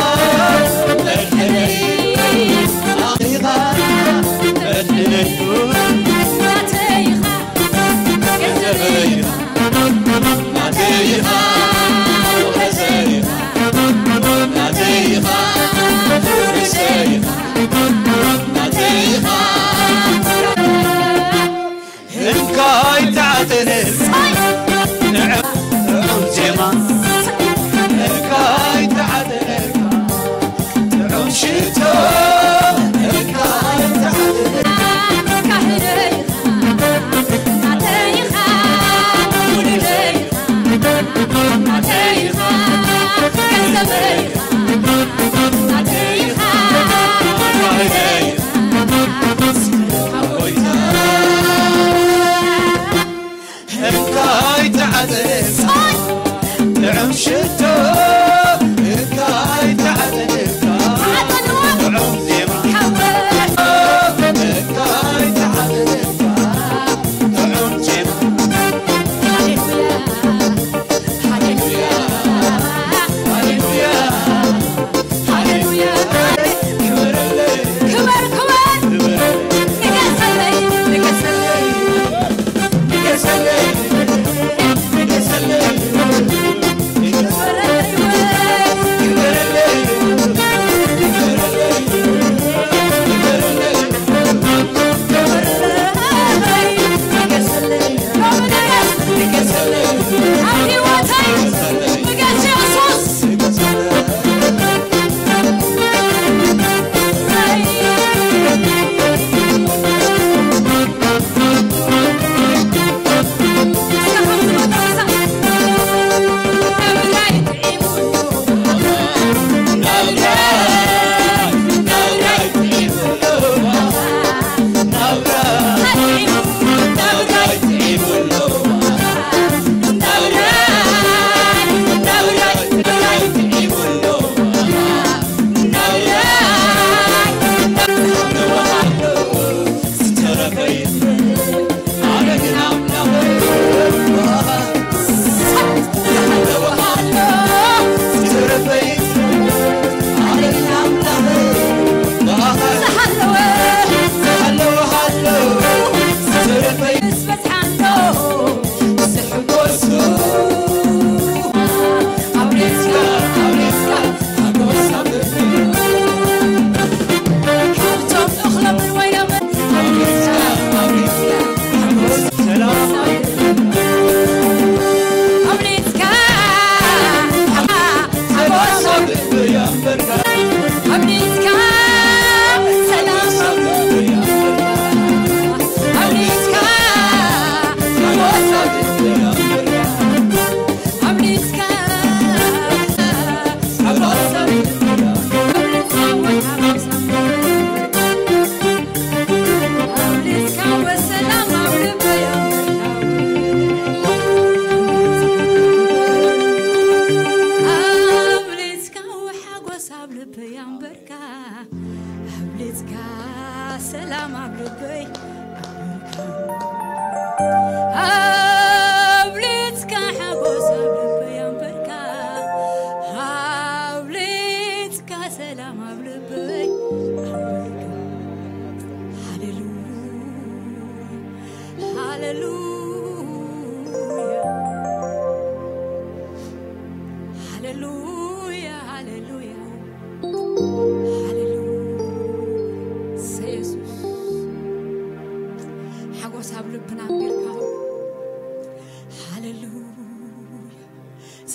love. Amen.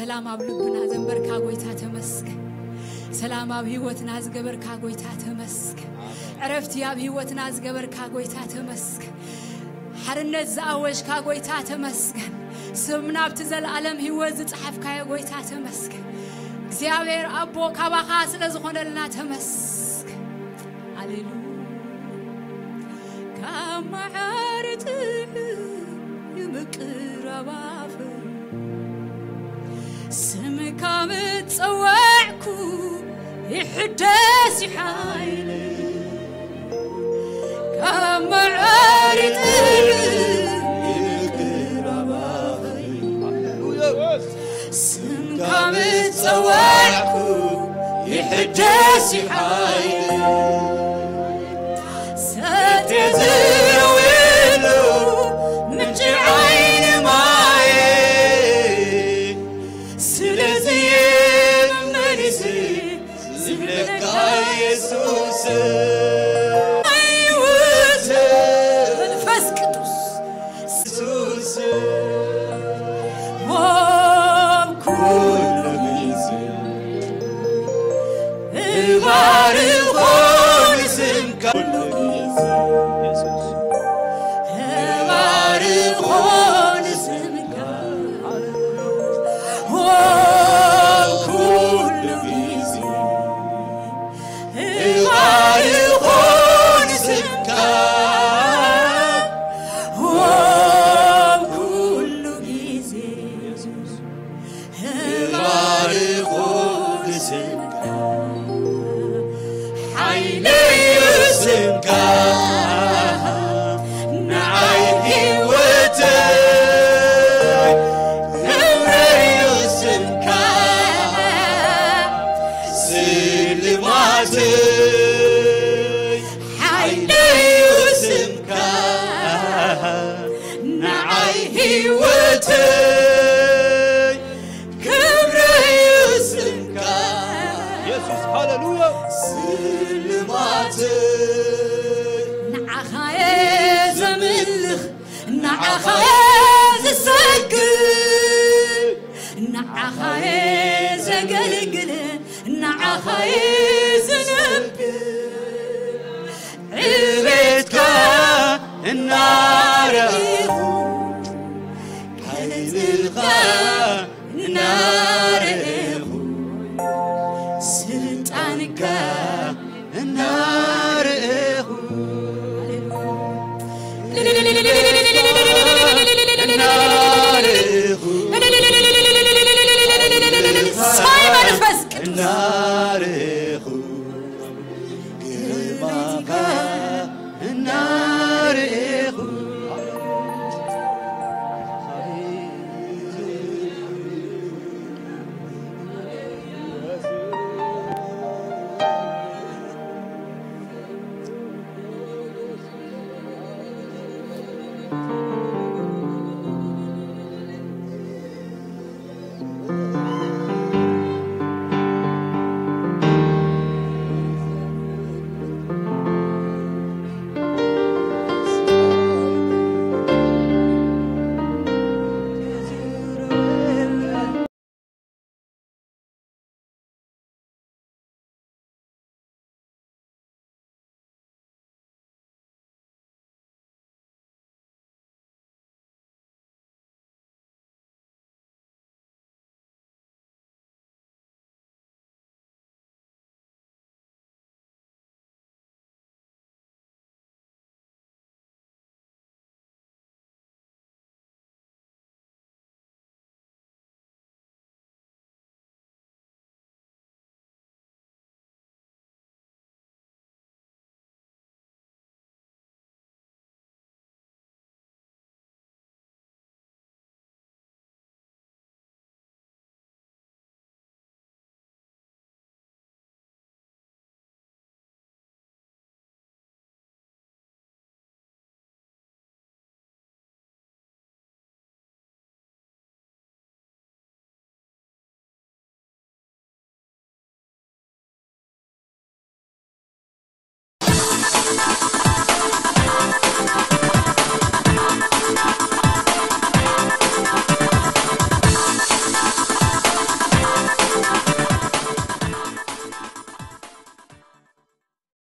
ሰላም ኣብ ልብና ዘንበርካ ጎይታ ተመስገን። ሰላም ኣብ ሂወትና ዝገበርካ ጎይታ ተመስገን። ዕረፍቲ ኣብ ሂወትና ዝገበርካ ጎይታ ተመስገን። ሓርነት ዝኣወጅካ ጎይታ ተመስገን። ስምና ኣብቲ ዘለኣለም ሂወት ዝፀሓፍካዮ ጎይታ ተመስገን። እግዚኣብሔር ኣቦ ካባኻ ስለ ዝኾነልና ተመስገን። ሃሌሉያ። ካብ ስምካ ምፀዋዕኩ ይሕደስ ይሓይል ካብ መዕሪ ጥር ስምካ ምፀዋዕኩ ይሕደስ ይሓይል ሰቴ Ruhar, Ruhar, Ruhar, Ruhar, Ruhar, Ruhar, نعخايز ملخ نعخايز سكر نعخايز قلقل نعخايز نبي عيبتك النار